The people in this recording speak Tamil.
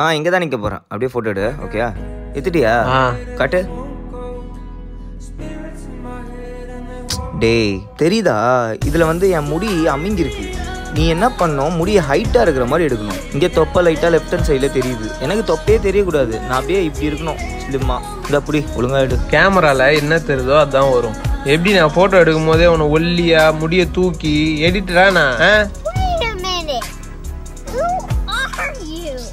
ஆ இங்கே தான் நிற்க போகிறேன் அப்படியே ஃபோட்டோ எடு ஓகேயா எடுத்துட்டியா ஆ. காட்டு டேய் தெரியுதா? இதில் வந்து என் முடி அமைங்கிருக்கு. நீ என்ன பண்ணணும்? முடிய ஹைட்டாக இருக்கிற மாதிரி எடுக்கணும். இங்கே தொப்பை லைட்டாக லெஃப்ட் ஹேண்ட் சைடில் தெரியுது. எனக்கு தொப்பையே தெரியக்கூடாது. நான் அப்படியே இப்படி இருக்கணும். ஸ்லிம்மா இந்த அப்படி ஒழுங்காக எடு. கேமராவில் என்ன தெரியுதோ அதான் வரும். எப்படி நான் ஃபோட்டோ எடுக்கும் போதே உன்னை ஒல்லியா முடிய தூக்கி எடிட்டரா நான்